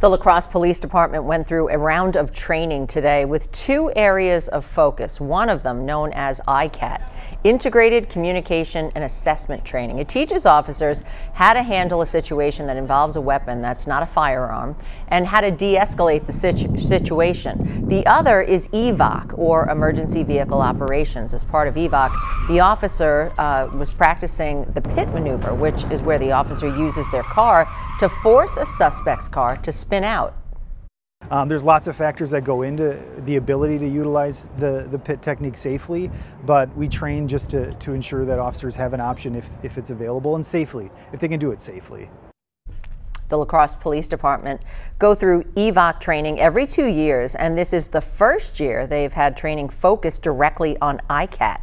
The La Crosse Police Department went through a round of training today with two areas of focus, one of them known as ICAT, Integrated Communication and Assessment Training. It teaches officers how to handle a situation that involves a weapon that's not a firearm and how to de-escalate the situ situation. The other is EVOC, or Emergency Vehicle Operations. As part of EVOC, the officer uh, was practicing the pit maneuver, which is where the officer uses their car to force a suspect's car to spin out. Um, there's lots of factors that go into the ability to utilize the, the pit technique safely, but we train just to, to ensure that officers have an option if, if it's available and safely, if they can do it safely. The La Crosse Police Department go through EVOC training every two years, and this is the first year they've had training focused directly on ICAT.